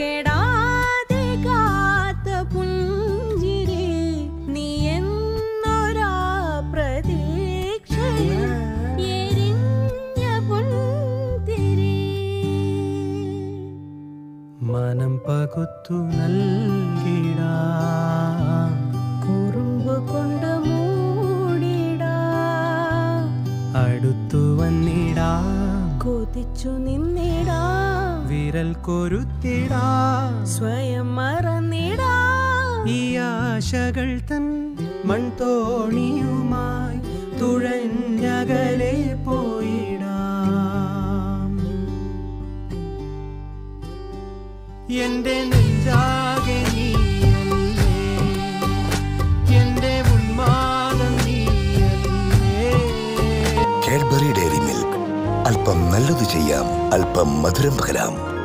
കെടാതെ കാത്ത പുഞ്ചിരി നീ എന്നൊരാ പ്രതീക്ഷയിൽ എരിഞ്ഞ പൊൻതിരി. മനം പകുത്തു നൽകിടാ. കുറുമ്പ് കൊണ്ട് മൂടിടാ. അടുത്തു വന്നിടാ. കൊതിച്ചു നിന്നിടാ. വിരൽ കൊരുത്തിടാ. സ്വയം മറന്നിടാ. ഈ ആശകൾ തൻ മൺതോണിയുമായി തുഴഞ്ഞകലെ പോയിടാം. എന്റെ നെഞ്ചാകെ എന്റെ ഉന്മാദം നീയല്ലേ? കാഡ്ബറി ഡയറി മിൽക്ക് അല്പം നല്ലത് ചെയ്യാം അല്പം മധുരം പകരാം.